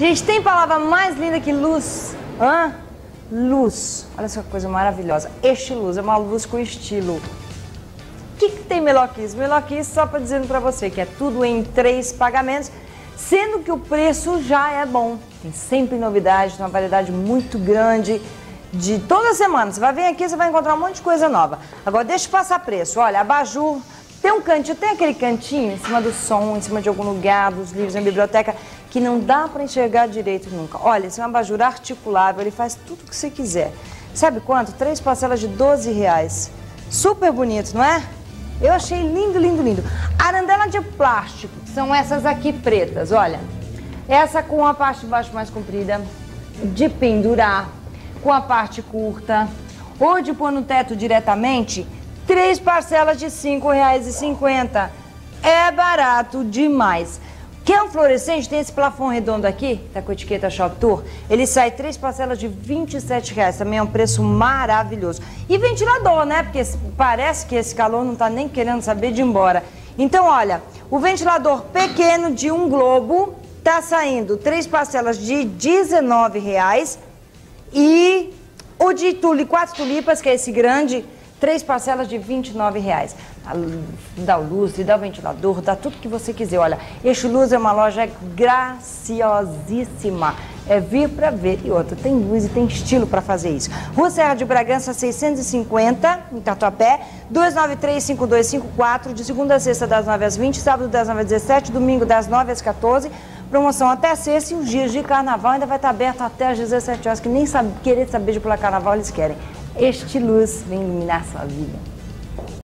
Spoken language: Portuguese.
Gente, tem palavra mais linda que luz? Hã? Luz. Olha que coisa maravilhosa. Estiluz é uma luz com estilo. O que, que tem que isso, só para dizendo para você que é tudo em três pagamentos, sendo que o preço já é bom. Tem sempre novidade, tem uma variedade muito grande de toda semana. Você vai vir aqui, você vai encontrar um monte de coisa nova. Agora, deixa eu passar preço. Olha, abajur, tem um cantinho, tem aquele cantinho em cima do som, em cima de algum lugar, dos livros na biblioteca, que não dá para enxergar direito nunca. Olha, esse é um abajur articulável, ele faz tudo o que você quiser. Sabe quanto? Três parcelas de 12 reais. Super bonito, não é? Eu achei lindo, lindo, lindo. Arandela de plástico, são essas aqui pretas, olha. Essa com a parte de baixo mais comprida, de pendurar, com a parte curta, ou de pôr no teto diretamente, três parcelas de R$ 5,50. É barato demais. Quer um fluorescente? Tem esse plafon redondo aqui, tá com a etiqueta Shop Tour. Ele sai três parcelas de 27 reais. Também é um preço maravilhoso. E ventilador, né? Porque parece que esse calor não tá nem querendo saber de ir embora. Então, olha, o ventilador pequeno de um globo tá saindo três parcelas de 19 reais. E o de tule, quatro tulipas, que é esse grande, três parcelas de 29 reais. Dá luz, dá o ventilador, dá tudo que você quiser. Olha, Eixo Luz é uma loja graciosíssima. É vir para ver. E outra, tem luz e tem estilo para fazer isso. Rua Serra de Bragança, 650, em Tatuapé, 293-5254, de segunda a sexta, das 9 às 20, sábado das 9 às 17, domingo das 9 às 14. Promoção até sexta e os dias de carnaval ainda vai estar aberto até às 17 horas, que nem sabe, querer saber de pular carnaval eles querem. Este luz vem iluminar sua vida.